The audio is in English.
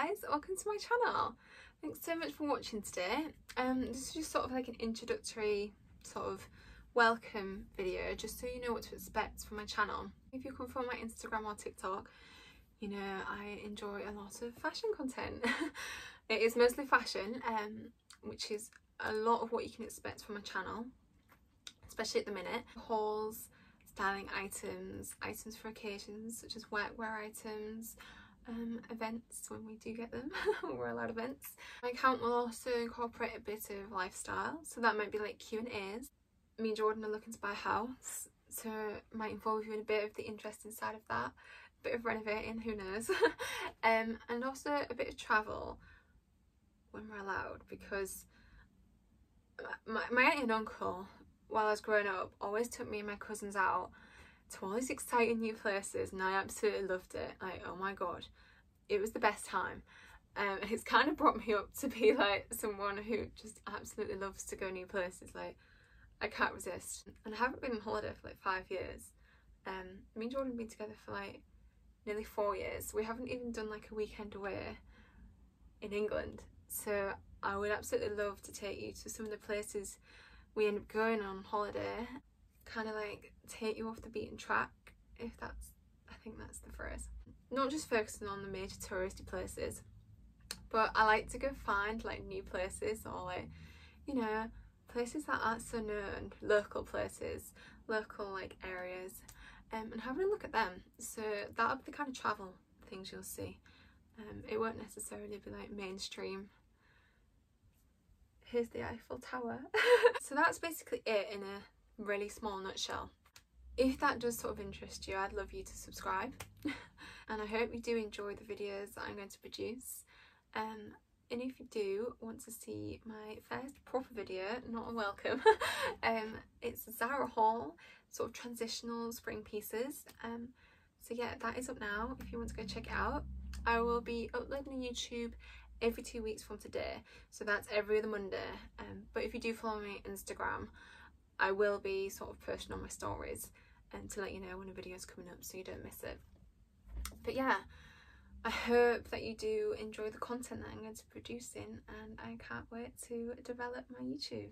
guys, welcome to my channel. Thanks so much for watching today. Um, this is just sort of like an introductory sort of welcome video just so you know what to expect from my channel. If you come from my Instagram or TikTok, you know I enjoy a lot of fashion content. it is mostly fashion, um, which is a lot of what you can expect from my channel, especially at the minute. Hauls, styling items, items for occasions such as workwear items, um, events when we do get them, we're allowed events. My account will also incorporate a bit of lifestyle, so that might be like Q&As. Me and Jordan are looking to buy a house, so might involve you in a bit of the interesting side of that, a bit of renovating, who knows. um, and also a bit of travel when we're allowed, because my, my auntie and uncle, while I was growing up, always took me and my cousins out to all these exciting new places and I absolutely loved it. Like, oh my god, it was the best time. Um, it's kind of brought me up to be like someone who just absolutely loves to go new places. Like, I can't resist. And I haven't been on holiday for like five years. Um, me and Jordan have been together for like nearly four years. We haven't even done like a weekend away in England. So I would absolutely love to take you to some of the places we end up going on holiday. Kind of like take you off the beaten track, if that's, I think that's the phrase. Not just focusing on the major touristy places, but I like to go find like new places or like, you know, places that aren't so known, local places, local like areas, um, and having a look at them. So that'll be the kind of travel things you'll see. Um, it won't necessarily be like mainstream. Here's the Eiffel Tower. so that's basically it in a really small nutshell. If that does sort of interest you, I'd love you to subscribe. and I hope you do enjoy the videos that I'm going to produce. Um, and if you do want to see my first proper video, not a welcome, um, it's Zara haul, sort of transitional spring pieces. Um, so yeah, that is up now if you want to go check it out. I will be uploading YouTube every two weeks from today, so that's every other Monday. Um, but if you do follow me on Instagram, I will be sort of posting on my stories and to let you know when a video is coming up so you don't miss it. But yeah, I hope that you do enjoy the content that I'm going to be producing and I can't wait to develop my YouTube.